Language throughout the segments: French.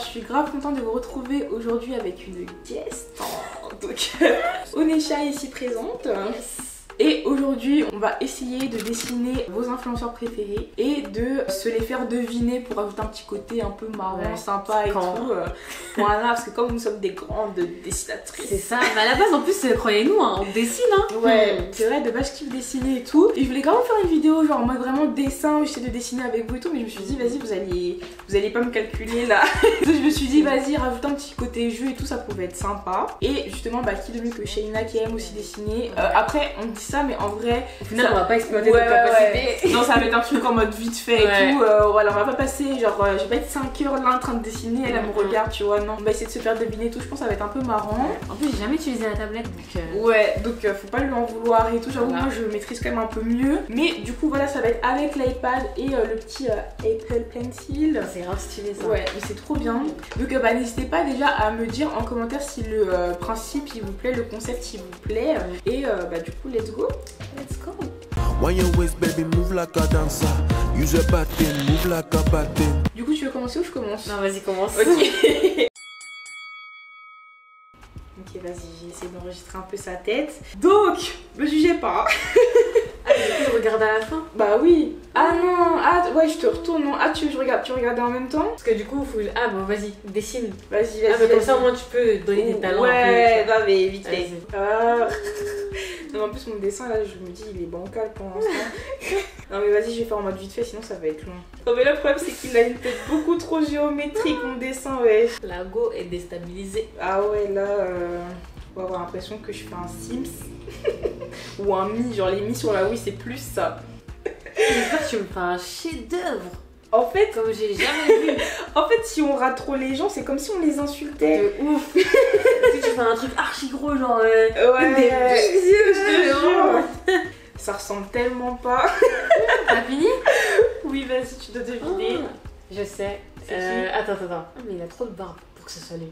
je suis grave contente de vous retrouver aujourd'hui avec une guest. Donc, Onesha ici présente. Et aujourd'hui, on va essayer de dessiner vos influenceurs préférés et de se les faire deviner pour ajouter un petit côté un peu marrant, Ouais, sympa et piquant. tout. Euh, Voilà, parce que comme nous sommes des grandes dessinatrices. C'est ça. Mais à la base, en plus, euh, croyez-nous, hein, on dessine. Hein. Ouais, Hmm. c'est vrai, de base je kiffe dessiner et tout. Et je voulais quand même faire une vidéo, genre en mode vraiment dessin, où j'essaie de dessiner avec vous et tout, mais je me suis dit, vas-y, vous allez, vous allez pas me calculer là. Donc je me suis dit, vas-y, rajoute un petit côté jeu et tout, ça pouvait être sympa. Et justement, bah, qui de mieux que Shayna qui aime aussi dessiner. Euh, après, on dit ça, mais en vrai, final, Ça- on va pas exploiter Ouais, nos ouais, capacités. non, ça va être un truc en mode vite fait Ouais. et tout. euh, voilà, on va pas passer, genre, euh, je vais pas être 5 heures là en train de dessiner, elle, elle me Mhm. regarde, tu vois, non. On va essayer de se faire deviner et tout, je pense que ça va être un peu marrant. En plus, j'ai jamais utilisé la tablette, donc. euh, Ouais, donc euh, faut pas lui en vouloir et tout. J'avoue, Voilà. moi je maîtrise quand même un peu mieux. Mais du coup, voilà, ça va être avec l'iPad et euh, le petit euh, Apple Pencil. C'est grave stylé ça. Ouais, mais c'est trop bien. Donc, euh, bah, n'hésitez pas déjà à me dire en commentaire si le euh, principe il vous plaît, le concept il vous plaît. Et euh, bah, du coup, let's go. Let's go. When your waist, baby, move like a dancer? Use your button, move like a button. Du coup, tu veux commencer ou je commence? Non, vas-y, commence. Ok. ok, vas-y, j'ai essayé d'enregistrer un peu sa tête. Donc, me jugez pas. Ah, du coup, je regarde à la fin. Bah oui. Ah non, ah ouais, je te retourne. Non. Ah, tu, je regarde, tu regardais en même temps? Parce que du coup, faut. Ah, bon, vas-y, dessine. Vas-y, vas-y. Ah, mais comme ça, au moins, tu peux donner des talents. Ouais, un peu, non mais vite fait. Vas-y. Ah. Non, en plus, mon dessin là, je me dis, il est bancal pour l'instant. non, mais vas-y, je vais faire en mode vite fait, sinon ça va être long. Non, mais le problème, c'est qu'il a une tête beaucoup trop géométrique, mon dessin, ouais. tu vois. La go est déstabilisée. Ah ouais, là, euh, on va avoir l'impression que je fais un Sims. Ou un Mi, genre les Mi sur la Wii, c'est plus ça. J'espère que tu me fais un chef-d'œuvre. En fait, Comme j'ai jamais vu. en fait, si on rate trop les gens, c'est comme si on les insultait. De ouf. tu fais un truc archi gros, genre. euh, Ouais, Des big yeux, je te jure. Ça ressemble tellement pas. T'as fini Oui, vas-y, tu dois deviner. Je sais. Euh, attends, attends, attends. Ah, mais il a trop de barbe pour que ce soit lui.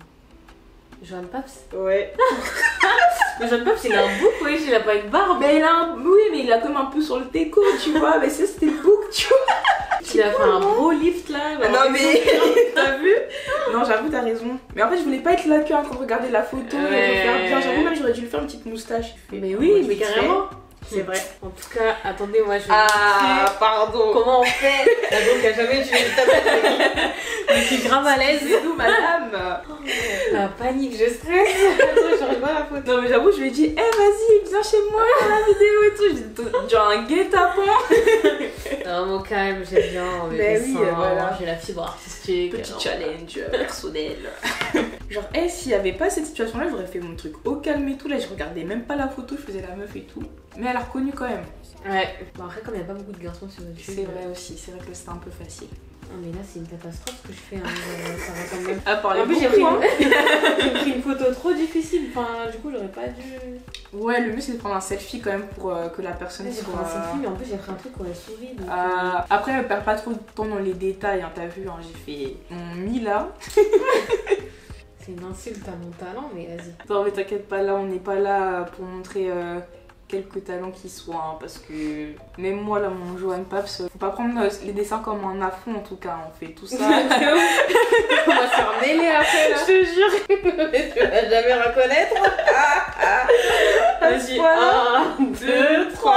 Johan Paps Ouais. Mais Johan Paps, il a un bouc, ouais, il a pas une barbe. Mais il a un... Oui, mais il a comme un peu sur le déco, tu vois. Mais ça, c'était le book, tu vois. Il a fait un gros lift là. Non, mais t'as vu Non, j'avoue, t'as raison. Mais en fait, je voulais pas être là que en train de regarder la photo et faire bien. J'avoue, même, j'aurais dû lui faire une petite moustache. Mais oui, mais carrément. C'est vrai. En tout cas, attendez, moi je Ah, pardon. comment on fait. La donc a jamais utilisé de tablette. Je suis grave à l'aise. C'est tout, madame. La panique, je stresse. J'arrive pas la photo. Non, mais j'avoue, je lui ai dit, eh, vas-y, viens chez moi pour la vidéo et tout. J'ai genre un guet-apens. Non, mon calme, j'aime bien. mes Mais oui, dessins, voilà. J'ai la fibre artistique. Petit alors, challenge euh, personnel. Genre, eh, s'il y avait pas cette situation-là, j'aurais fait mon truc au calme et tout. Là, je regardais même pas la photo, je faisais la meuf et tout. Mais elle a reconnu quand même. Ouais. Bon, après, comme il n'y a pas beaucoup de garçons sur YouTube. C'est vrai aussi, c'est vrai que c'était un peu facile. Ah, mais là, c'est une catastrophe ce que je fais. Hein. Ça va quand même. À parler En plus, j'ai pris, beaucoup, hein. j'ai pris une photo trop difficile. Enfin, du coup, j'aurais pas dû. Ouais, le mieux c'est de prendre un selfie quand même pour euh, que la personne J'ai pris soit. un selfie, mais en plus, j'ai pris un truc où elle sourit. Donc, Euh, après, elle perd pas trop de temps dans les détails, hein, t'as vu, hein, j'ai fait mon mi là. euh, C'est une insulte à mon talent, mais vas-y. Non, mais t'inquiète pas, là, on n'est pas là pour montrer euh, quelques talents qui soient, hein, parce que même moi, là, mon Johan Paps, faut pas prendre euh, les dessins comme un fond en tout cas, on fait tout ça. on va se faire mêler après là. Je te jure. Mais tu vas jamais reconnaître. Vas-y, Voilà. 1, 2, 3.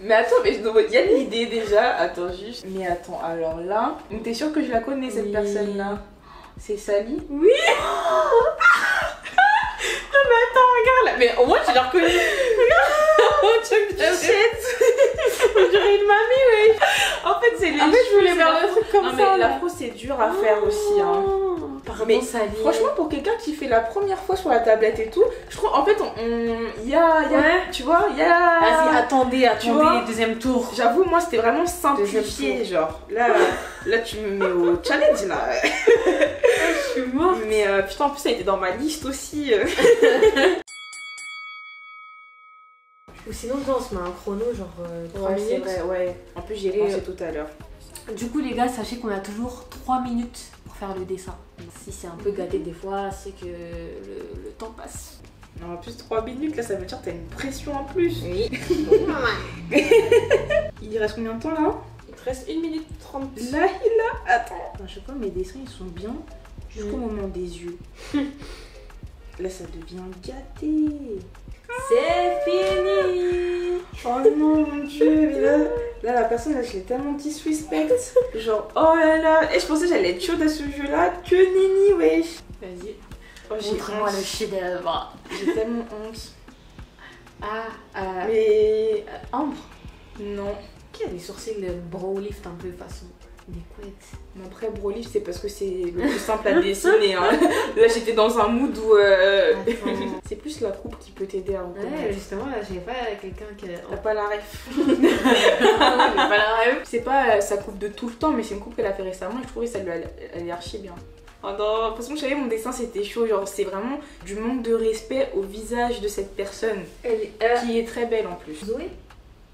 Mais attends, mais il y a de l'idée déjà. Attends, juste. Mais attends, alors là. T'es sûre que je la connais cette Oui. personne-là? C'est Sally? Oui Non mais attends, regarde là. Mais au moins tu l'as reconnue. On dirait une mamie, oui. En fait, c'est les En fait, je voulais faire le truc comme Non, ça. mais l'afro, c'est dur à faire aussi. Hein. Mais. Franchement, pour quelqu'un qui fait la première fois sur la tablette et tout, je trouve en fait, il y a, y a- Ouais. Tu vois, il y a. Vas-y, attendez, attendez, deuxième tour. J'avoue, moi, c'était vraiment simplifié. Genre, là, là, tu me mets au challenge là. Je suis morte. Mais euh, putain, en plus, ça a été dans ma liste aussi. euh. Ou sinon, on se met un chrono, genre 3 Ouais, c'est minutes. vrai, ouais. En plus, j'ai Et, pensé euh, tout à l'heure. Du coup, les gars, sachez qu'on a toujours 3 minutes pour faire le dessin. Si c'est un peu gâté des fois, c'est que le, le temps passe. Non, en plus, 3 minutes, là, ça veut dire que t'as une pression en plus. Oui. Il reste combien de temps là Il te reste 1 minute 30. Là, il a. Attends. À chaque fois, mes dessins, ils sont bien jusqu'au Mm. moment des yeux. Là, ça devient gâté. C'est fini Oh non, mon dieu, mais là, là la personne, là, je l'ai tellement disrespect. Genre, oh là là. Et je pensais que j'allais être chaude à ce jeu-là. Que nini, wesh. Vas-y, Oh, j'ai montre-moi honte. le chef-d'œuvre. J'ai tellement honte. Ah, euh, Mais. euh, Ambre, Non. qui a des sourcils euh, brow lift un peu façon des couettes Mais après, Broly, c'est parce que c'est le plus simple à dessiner. hein. Là, j'étais dans un mood où. euh, c'est plus la coupe qui peut t'aider à Ouais, justement, là, j'ai pas quelqu'un qui a. T'as pas la ref. pas la rêve. C'est pas euh, sa coupe de tout le temps, mais c'est une coupe qu'elle a fait récemment et je trouvais que ça lui allait, allait archi bien. Oh non, parce que je savais mon dessin c'était chaud, genre c'est vraiment du manque de respect au visage de cette personne Elle est. euh, qui est très belle en plus. Zoé?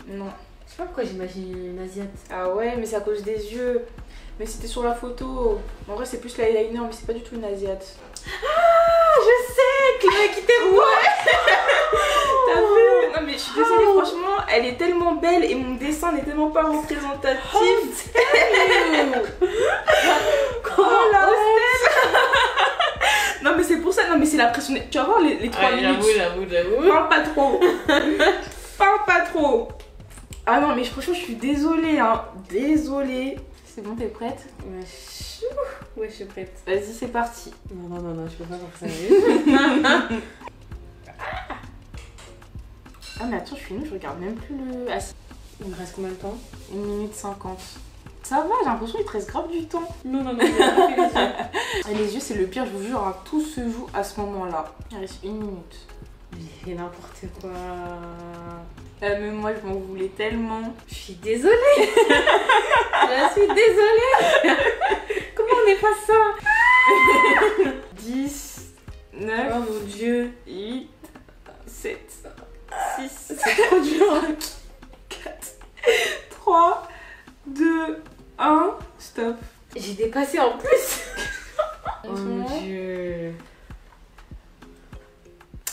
Non. Je sais pas pourquoi j'imagine une asiate. Ah ouais, mais c'est à cause des yeux. Mais c'était sur la photo. En vrai, c'est plus l'eyeliner, mais c'est pas du tout une asiate. Ah, je sais Chloé qui t'est T'as vu? Non mais je suis désolée, franchement, elle est tellement belle et mon dessin n'est tellement pas représentatif. Oh la honte Non mais c'est pour ça, non mais c'est la pression. Tu vas voir les, les 3 minutes. j'avoue, j'avoue. Parle pas trop. Parle pas trop. Ah non mais franchement je suis désolée hein. Désolée. C'est bon, t'es prête Ouais, ouais, je suis prête. Vas-y, c'est parti. Non, non, non, non, je peux pas faire ça. Ah mais attends, je suis nulle, je regarde même plus le... Ah si, Il me reste combien de temps? 1 minute 50. Ça va, j'ai l'impression qu'il te reste grave du temps. Non, non, non, les yeux. Ah, les yeux, c'est le pire, je vous jure, hein, tout se joue à ce moment-là. Il reste une minute. J'ai fait n'importe quoi. Euh, mais moi, je m'en voulais tellement. Je suis désolée. je suis désolée. Comment on n'est pas ça? 10, 9, Oh mon dieu. 8, 7, 6, C'est trop dur. 4, 3, 2, 1, stop. J'ai dépassé en plus. Oh mon dieu.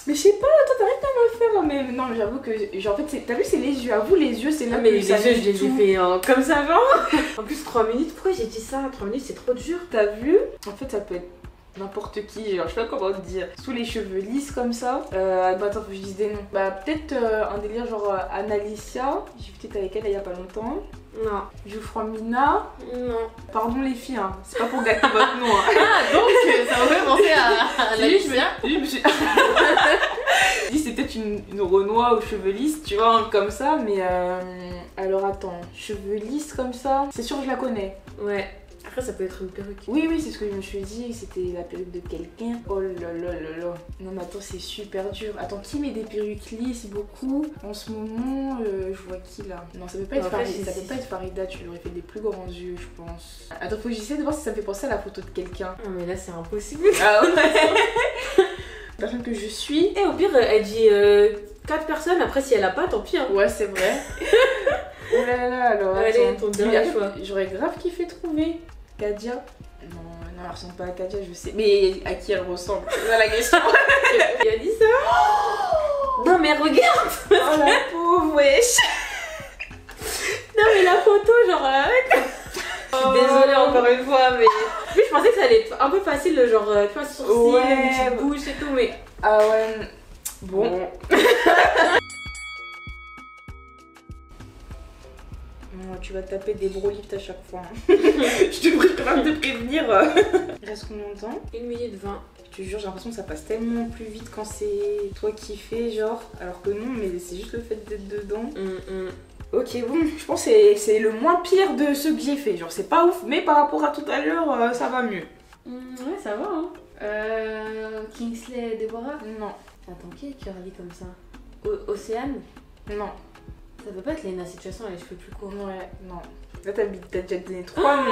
Mais je sais pas, toi t'arrêtes pas à me le faire. Mais non, mais j'avoue que, genre, en fait, t'as vu, c'est les yeux. Avoue, les yeux, c'est là Ah, mais que les yeux, je les ai fait hein, comme ça, genre. En plus, 3 minutes. Pourquoi j'ai dit ça? 3 minutes, c'est trop dur. T'as vu? En fait, ça peut être n'importe qui, genre, je sais pas comment te dire. Sous les cheveux lisses comme ça. Euh, bah attends, faut que je dise des noms. Bah peut-être euh, un délire genre euh, Annalicia. J'ai peut-être avec elle il y a pas longtemps. Non. Juframina. Non. Pardon les filles, hein. c'est pas pour gâter votre nom. Hein. Ah, donc, ça m'a fait penser à, à la oui, je dis c'est peut-être une, une Renoir aux cheveux lisses, tu vois, comme ça, mais euh, alors attends, cheveux lisses comme ça, c'est sûr que je la connais. Ouais. Après, ça peut être une perruque. Oui, oui, c'est ce que je me suis dit, c'était la perruque de quelqu'un. Oh là là là là. Non, mais attends, c'est super dur. Attends, qui met des perruques lisses beaucoup En ce moment, euh, je vois qui là Non, ça peut pas Non, être Farida, ça peut pas être Farida, tu lui aurais fait des plus grands yeux, je pense. Attends, faut que j'essaie de voir si ça me fait penser à la photo de quelqu'un. Ah, mais là, c'est impossible. Ah ouais Personne que je suis. Et au pire, elle dit 4 personnes. Après, si elle a pas, tant pis. Hein. Ouais, c'est vrai. oh là là, alors Allez, attends. ton dernier Oui, choix. J'aurais grave kiffé trouver Kadia. Non, non, elle ressemble pas à Kadia, je sais. Mais à qui elle ressemble? C'est la question. Il a dit ça? Non, mais regarde oh la pauvre, wesh. Non, mais la photo, genre. Je suis désolée encore une fois, mais. Je pensais que ça allait être un peu facile, le genre, euh, tu vois, sourcils, Ouais. bouche et tout, mais. Ah ouais. Bon. Tu vas taper des brolift à chaque fois. hein. je te même de prévenir. Il reste combien de temps 1 minute 20. Je te jure, j'ai l'impression que ça passe tellement plus vite quand c'est toi qui fais, genre. Alors que non, mais c'est juste le fait d'être dedans. Hum, hum. Ok, bon, je pense que c'est- le moins pire de ce que j'ai fait. Genre, c'est pas ouf, mais par rapport à tout à l'heure, euh, ça va mieux. Hum, ouais, ça va, hein. Euh. Kingsley Deborah? Non, Attends, qui est curly comme ça? O- Océane? Non, Ça peut pas être Lena Situation, elle a les cheveux plus courts. ouais, non. Là, t'as t'as déjà donné trois noms.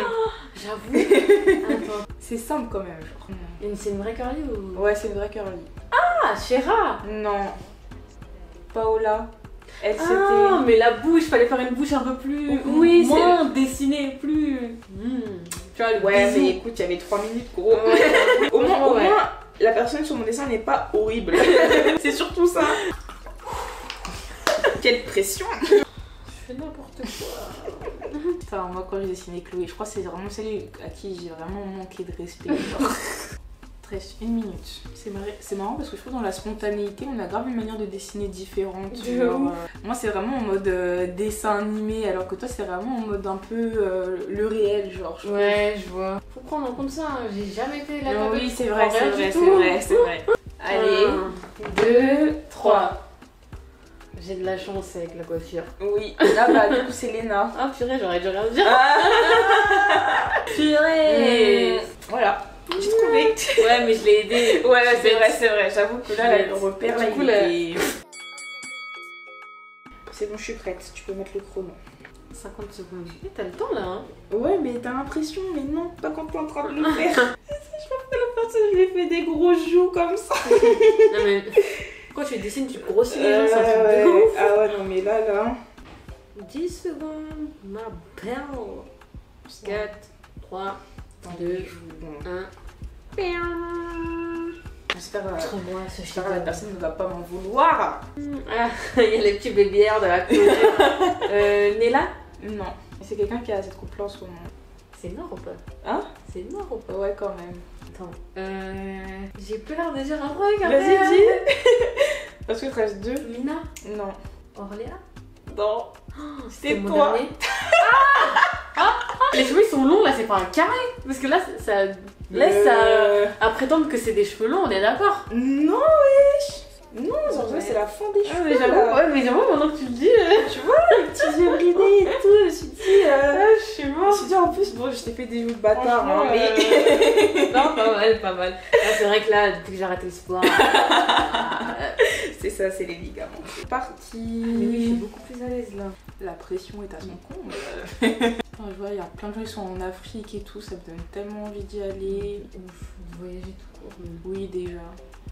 J'avoue Attends, C'est simple quand même, genre. c'est une vraie curly ou? Ouais, c'est une vraie curly. Ah, Shera Non. Paola. Elle, Ah, c'était. mais la bouche, fallait faire une bouche un peu plus. Oui, c'est- moins dessinée, plus. Hmm. Tu vois, le Ouais, bisou. mais écoute, il y avait 3 minutes, gros. Ouais. Au moins, au ouais. moins, la personne sur mon dessin n'est pas horrible. c'est surtout ça. Quelle pression Je fais n'importe quoi. Putain, moi quand j'ai dessiné Chloé, je crois que c'est vraiment celle à qui j'ai vraiment manqué de respect. reste une minute. C'est marrant parce que je trouve dans la spontanéité, on a grave une manière de dessiner différente. De Genre, ouf. euh, moi, c'est vraiment en mode euh, dessin animé, alors que toi, c'est vraiment en mode un peu euh, le réel, genre. je trouve. Ouais, je vois. Faut prendre en compte ça, hein. j'ai jamais fait la oui, c'est vrai, c'est vrai, c'est vrai, c'est vrai. Allez, Un, deux, trois. J'ai de la chance avec la coiffure. Oui, là, bah, du coup, c'est Léna. Ah purée, j'aurais dû rien dire. Purée Voilà, j'ai trouvé. Ouais, mais je l'ai aidé. Ouais, ouais, c'est vrai, c'est vrai. J'avoue que là, le repère, là, il était- C'est bon, je suis prête. Tu peux mettre le chrono. 50 secondes. Eh, T'as le temps là, hein Ouais, mais t'as l'impression, mais non, pas quand t'es en train de le faire. je pense que la personne, je lui ai fait des gros joues comme ça. Non mais. Quand tu dessines, tu grossis les gens, c'est un truc ouais. de ouf. Ah ouais, non, mais là, là. 10 secondes, ma belle. 4, 3, 2, Bon, 1. j'espère euh, que la personne ne va pas m'en vouloir. Ah, il y a les petits babyères de la clôture. euh, Nella Non. C'est quelqu'un qui a cette coupe-là en ce moment. C'est noir ou pas? Hein? C'est noir ou pas? Ouais, quand même. Attends. Euh. J'ai peur de dire un truc. Vas-y, dis. Parce que 13 deux. Mina Non. Orléa Non. C'est C'est toi. dernier. Ah Les cheveux ils sont longs là, c'est pas un carré Parce que là, ça laisse Euh, à, à prétendre que c'est des cheveux longs, on est d'accord Non, wesh Non, genre, Ouais. c'est la fin des Ah, cheveux. mais j'avoue, ouais, mais j'avoue, maintenant que tu le dis, euh, Tu vois, les petits yeux bridés et tout, je me suis dit... euh, ah, je suis Je me suis dit, en plus, bon, je t'ai fait des joues de bâtard, hein, mais... euh, non, pas mal, pas mal. Ah, c'est vrai que là, depuis que j'ai arrêté le sport. euh, c'est ça, c'est les ligaments. C'est parti Mais oui, je suis beaucoup plus à l'aise là. La pression est à son comble. Putain, je vois, il y a plein de gens qui sont en Afrique et tout, ça me donne tellement envie d'y aller. Ouf, voyager tout court. Oui, déjà.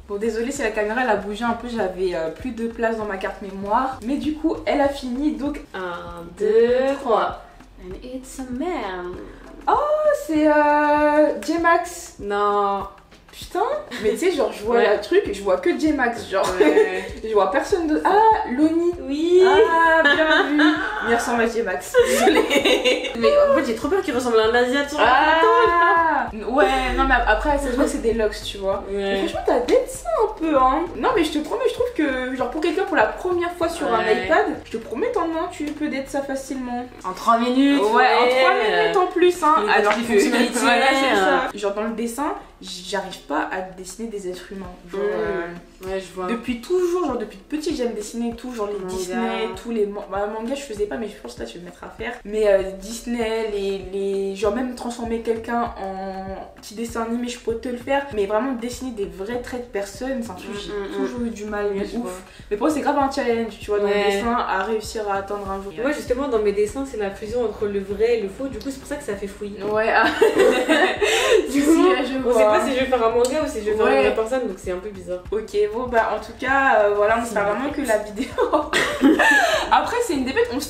Bon, désolée si la caméra elle a bougé un peu, j'avais euh, plus de place dans ma carte mémoire. Mais du coup, elle a fini, donc 1, 2, 3. And it's a man. c'est euh, J-Max. Non. Putain Mais tu sais, genre, je vois Ouais. le truc, je vois que J-Max, genre. Ouais. je vois personne de. Ah, Loni Oui. Ah, bien vu Il ressemble à J-Max. Désolée. Mais en fait, j'ai trop peur qu'il ressemble à un asiatique. Ah non, mais après, ça se voit que c'est des locks, tu vois. Mais Ouais. franchement, t'as d'être ça un peu, hein. Non, mais je te promets, je trouve que, genre, pour quelqu'un pour la première fois sur un iPad, je te promets, t'en as, tu peux d'être ça facilement. En 3 minutes. Ouais, en 3 minutes en plus, hein. Alors que, voilà, ça. Genre, dans le dessin, j'arrive pas à dessiner des êtres humains. Genre, euh, Ouais, je vois. Depuis toujours, genre depuis petit, j'aime dessiner tout, genre les Manga. Disney, tous les man- bah, mangas, je faisais pas, mais je pense que là, je vais me mettre à faire. Mais euh, Disney, les, les. Genre, même transformer quelqu'un en petit dessin animé, je pourrais te le faire. Mais vraiment, dessiner des vrais traits de personnes, c'est un truc j'ai Mm, mm, toujours eu du mal, Ouais, je ouf. vois. Mais pour moi, c'est grave un challenge, tu vois, dans Ouais. le dessin, à réussir à atteindre un jour. Moi, justement, dans mes dessins, c'est la fusion entre le vrai et le faux. Du coup, c'est pour ça que ça fait fouillis. Ouais, ah. Du coup, si, je vois. Pas si je vais faire un manga ou si je vais faire Ouais. une vraie personne, donc c'est un peu bizarre. Ok, bon bah en tout cas, euh, voilà, on sait vraiment que la vidéo.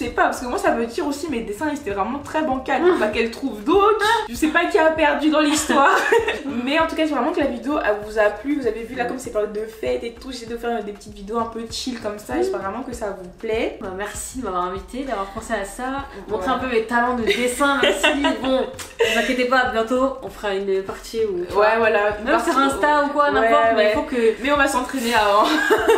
Sait pas, parce que moi ça veut dire aussi mes dessins ils étaient vraiment très bancals. Pas qu'elle trouve d'autres, je sais pas qui a perdu dans l'histoire. Mais en tout cas, c'est vraiment que la vidéo elle vous a plu. Vous avez vu là, comme c'est période de fête et tout, j'essaie de faire des petites vidéos un peu chill comme ça. J'espère vraiment que ça vous plaît. Bah, merci de m'avoir invité, d'avoir pensé à ça, montrer Ouais. un peu mes talents de dessin, si, bon, ne vous inquiétez pas, bientôt on fera une partie où. Ouais, voilà. Même sur Insta ou quoi, Ouais, n'importe, mais ouais. il faut que. Mais on va s'entraîner avant.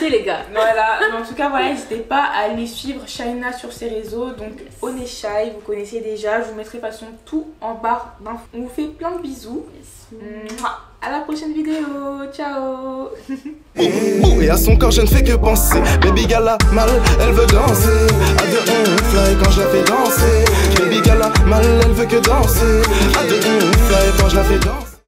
J'ai les gars. Voilà, mais en tout cas, voilà, n'hésitez pas à aller suivre Shaina sur ses réseaux. Donc, Yes. Oneshai, vous connaissez déjà. Je vous mettrai de toute façon tout en barre d'infos. On vous fait plein de bisous. Mouah. À la prochaine vidéo. Ciao. Et à son corps je ne fais que penser Baby gal a mal, elle veut danser À deux on fly quand je la fais danser Baby gal a mal, elle veut que danser À deux on fly quand je la fais danser